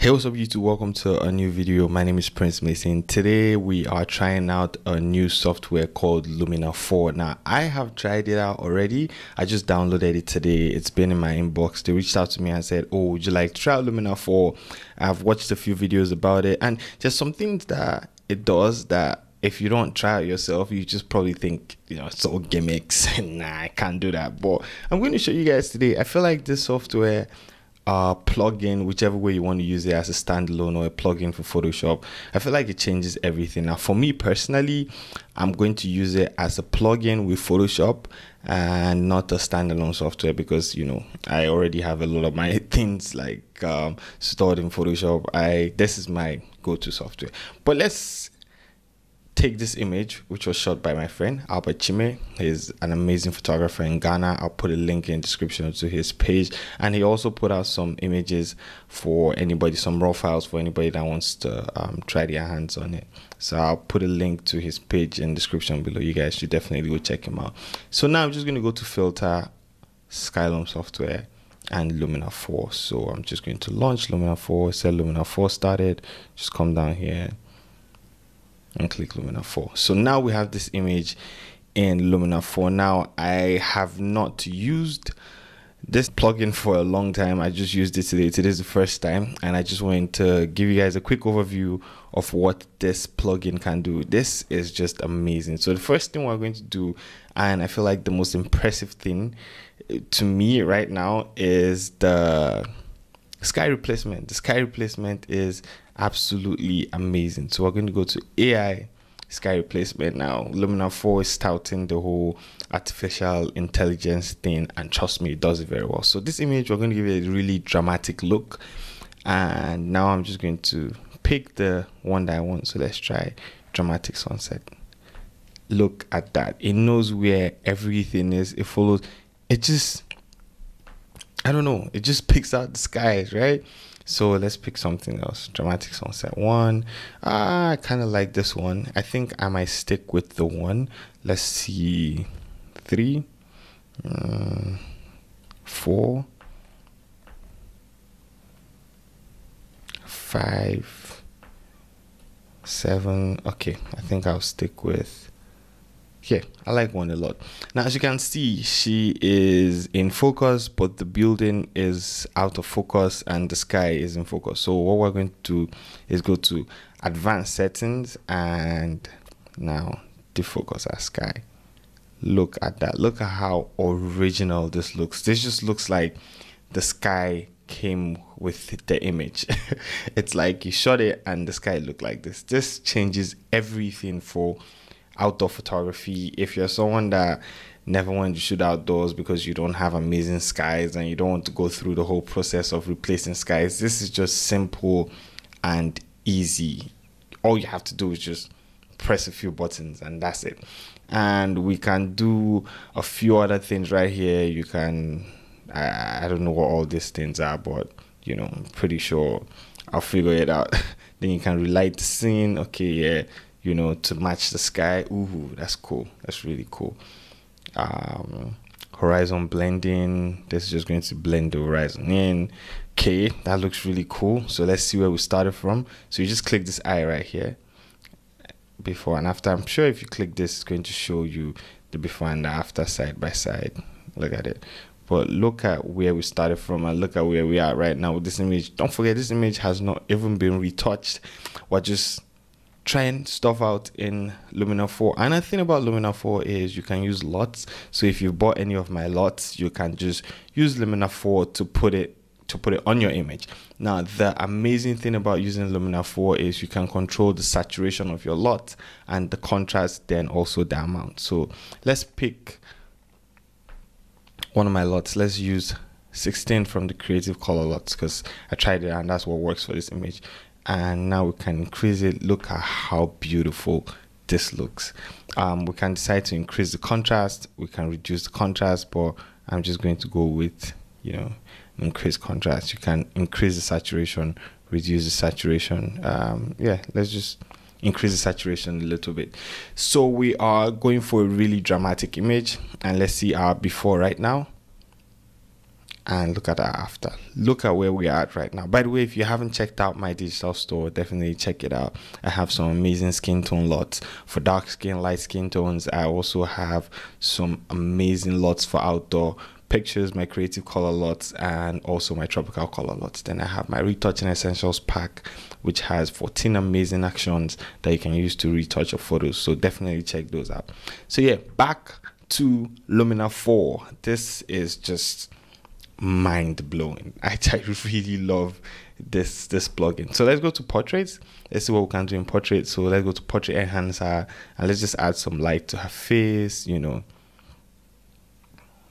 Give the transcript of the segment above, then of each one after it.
Hey, what's up YouTube? Welcome to a new video. My name is Prince Meyson. Today we are trying out a new software called Luminar 4. Now, I have tried it out already. I just downloaded it today. It's been in my inbox. They reached out to me and said, oh, would you like to try out Luminar 4? I've watched a few videos about it and just some things that it does that if you don't try it yourself, you just probably think, you know, it's all gimmicks. nah, I can't do that. But I'm going to show you guys today. I feel like this software uh, plugin, whichever way you want to use it as a standalone or a plugin for Photoshop. I feel like it changes everything. Now, for me personally, I'm going to use it as a plugin with Photoshop and not a standalone software because you know I already have a lot of my things like um, stored in Photoshop. I this is my go-to software. But let's take this image, which was shot by my friend Albert Chime. He's an amazing photographer in Ghana. I'll put a link in description to his page. And he also put out some images for anybody, some raw files for anybody that wants to um, try their hands on it. So I'll put a link to his page in description below. You guys should definitely go check him out. So now I'm just going to go to filter, Skylum software and Luminar 4. So I'm just going to launch Luminar 4, set Luminar 4 started. Just come down here and click Luminar 4. So now we have this image in Luminar 4. Now I have not used this plugin for a long time. I just used it today. Today is the first time and I just wanted to give you guys a quick overview of what this plugin can do. This is just amazing. So the first thing we're going to do and I feel like the most impressive thing to me right now is the sky replacement. The sky replacement is absolutely amazing. So we're going to go to AI sky replacement now. Luminar 4 is touting the whole artificial intelligence thing, and trust me, it does it very well. So this image, we're going to give it a really dramatic look. And now I'm just going to pick the one that I want. So let's try dramatic sunset. Look at that. It knows where everything is. It follows. It just I don't know. It just picks out the skies, right? So let's pick something else. Dramatic sunset one. I kind of like this one. I think I might stick with the one. Let's see. Three, mm, four, five, seven. Okay, I think I'll stick with yeah i like one a lot. Now as you can see she is in focus but the building is out of focus and the sky is in focus. So what we're going to do is go to advanced settings and now defocus our sky. Look at that. Look at how original this looks. This just looks like the sky came with the image. It's like you shot it and the sky looked like this. This changes everything for outdoor photography, if you're someone that never wanted to shoot outdoors because you don't have amazing skies and you don't want to go through the whole process of replacing skies, this is just simple and easy. All you have to do is just press a few buttons and that's it. And we can do a few other things right here. You can, I, I don't know what all these things are, but you know, I'm pretty sure I'll figure it out. then you can relight the scene. Okay, yeah you know, to match the sky. Ooh, that's cool. That's really cool. Um, horizon blending. This is just going to blend the horizon in. Okay, that looks really cool. So let's see where we started from. So you just click this eye right here. Before and after. I'm sure if you click this, it's going to show you the before and the after side by side. Look at it. But look at where we started from and look at where we are right now with this image. Don't forget, this image has not even been retouched. We're just trying stuff out in Luminar 4. And Another thing about Luminar 4 is you can use LUTs. So if you bought any of my LUTs, you can just use Luminar 4 to put it to put it on your image. Now, the amazing thing about using Luminar 4 is you can control the saturation of your LUT and the contrast, then also the amount. So let's pick one of my LUTs. Let's use 16 from the creative color LUTs because I tried it and that's what works for this image and now we can increase it. Look at how beautiful this looks. Um, we can decide to increase the contrast. We can reduce the contrast but i'm just going to go with you know increase contrast. You can increase the saturation reduce the saturation. Um, yeah let's just increase the saturation a little bit. So we are going for a really dramatic image and let's see our before right now and look at that after. Look at where we are at right now. By the way, if you haven't checked out my digital store, definitely check it out. I have some amazing skin tone LUTs for dark skin, light skin tones. I also have some amazing LUTs for outdoor pictures, my creative color LUTs, and also my tropical color LUTs. Then I have my retouching essentials pack, which has 14 amazing actions that you can use to retouch your photos. So definitely check those out. So yeah, back to Luminar 4. This is just mind blowing. I, I really love this this plugin. So let's go to portraits. Let's see what we can do in portraits. So let's go to portrait enhancer and let's just add some light to her face, you know.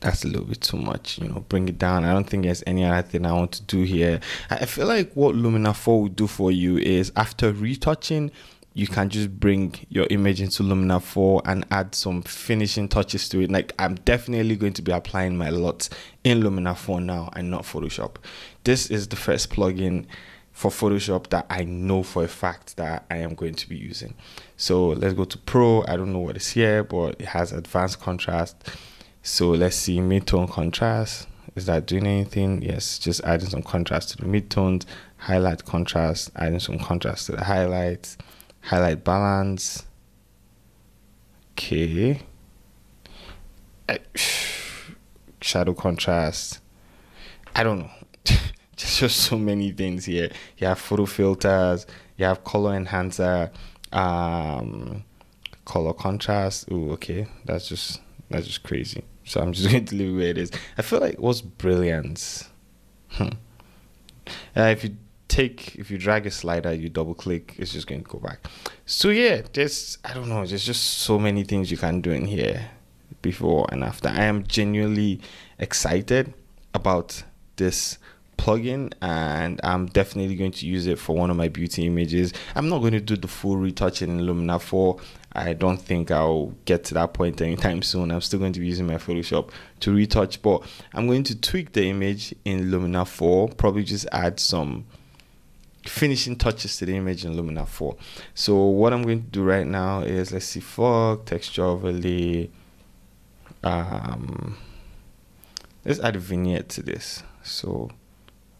That's a little bit too much, you know. Bring it down. I don't think there's any other thing I want to do here. I feel like what Luminar 4 will do for you is after retouching, you can just bring your image into Luminar 4 and add some finishing touches to it. Like I'm definitely going to be applying my LUTs in Luminar 4 now and not Photoshop. This is the first plugin for Photoshop that I know for a fact that I am going to be using. So let's go to Pro. I don't know what is here, but it has advanced contrast. So let's see mid-tone contrast. Is that doing anything? Yes, just adding some contrast to the mid-tones, highlight contrast, adding some contrast to the highlights highlight balance. Okay. Shadow contrast. I don't know. Just so many things here. You have photo filters. You have color enhancer. Um color contrast. Oh okay. That's just that's just crazy. So i'm just going to leave it where it is. I feel like what's brilliance? Hmm. uh, if you take if you drag a slider you double click it's just going to go back. So yeah there's i don't know there's just so many things you can do in here before and after. I am genuinely excited about this plugin and i'm definitely going to use it for one of my beauty images. I'm not going to do the full retouching in luminar 4 i don't think i'll get to that point anytime soon. I'm still going to be using my photoshop to retouch but i'm going to tweak the image in luminar 4 probably just add some finishing touches to the image in Luminar 4. So what I'm going to do right now is let's see fog, texture overlay. Um, let's add a vignette to this. So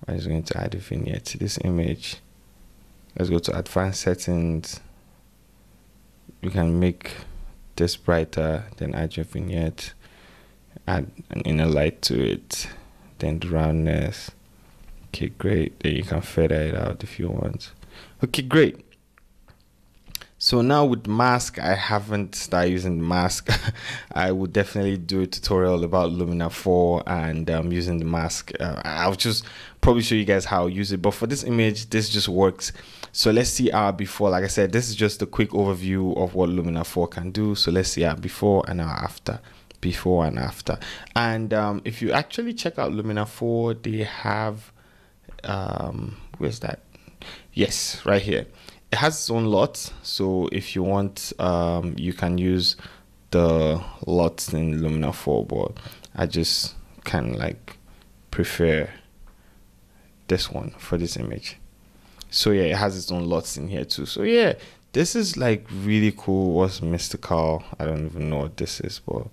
I'm just going to add a vignette to this image. Let's go to advanced settings. You can make this brighter, then add your vignette, add an inner light to it, then the roundness Okay, great. Then you can feather it out if you want. Okay, great. So now with mask, I haven't started using the mask. I would definitely do a tutorial about Luminar 4 and um, using the mask. Uh, I'll just probably show you guys how I use it. But for this image, this just works. So let's see our before. Like I said, this is just a quick overview of what Luminar 4 can do. So let's see our before and our after before and after and um, if you actually check out luminar 4 they have um, where's that? Yes, right here. It has its own LUT, so if you want, um, you can use the LUTs in Luminar 4, but I just kind of like prefer this one for this image. So yeah, it has its own LUTs in here too. So yeah, this is like really cool. What's mystical? I don't even know what this is, but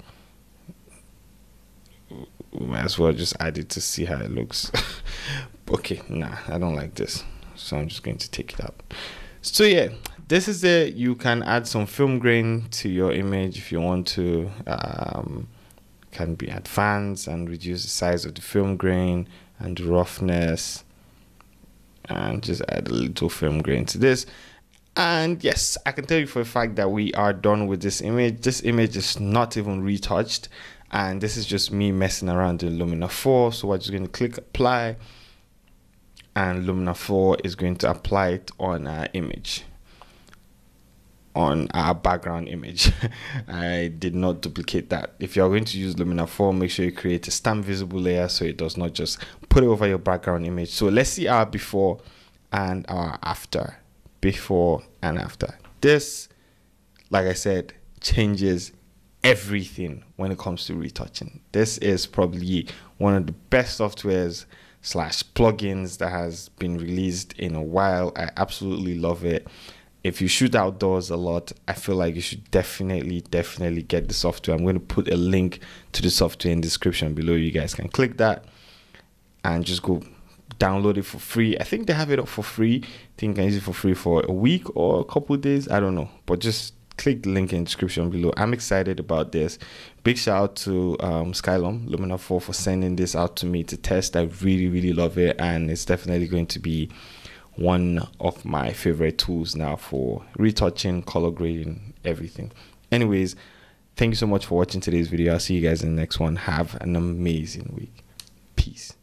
we might as well just add it to see how it looks. okay, nah, I don't like this. So I'm just going to take it out. So yeah, this is it. You can add some film grain to your image if you want to. Um, can be advanced and reduce the size of the film grain and the roughness and just add a little film grain to this and yes i can tell you for a fact that we are done with this image this image is not even retouched and this is just me messing around in Luminar 4 so we're just going to click apply and Luminar 4 is going to apply it on our image. On our background image. I did not duplicate that. If you're going to use Luminar 4 make sure you create a stamp visible layer so it does not just put it over your background image. So let's see our before and our after. Before and after. This like I said changes everything when it comes to retouching. This is probably one of the best softwares slash plugins that has been released in a while. I absolutely love it. If you shoot outdoors a lot, I feel like you should definitely, definitely get the software. I'm going to put a link to the software in the description below. You guys can click that and just go download it for free. I think they have it up for free. I think can use it for free for a week or a couple days. I don't know, but just click the link in the description below. I'm excited about this. Big shout out to um, Skylum Luminar 4 for sending this out to me to test. I really, really love it, and it's definitely going to be one of my favorite tools now for retouching, color grading, everything. Anyways, thank you so much for watching today's video. I'll see you guys in the next one. Have an amazing week. Peace.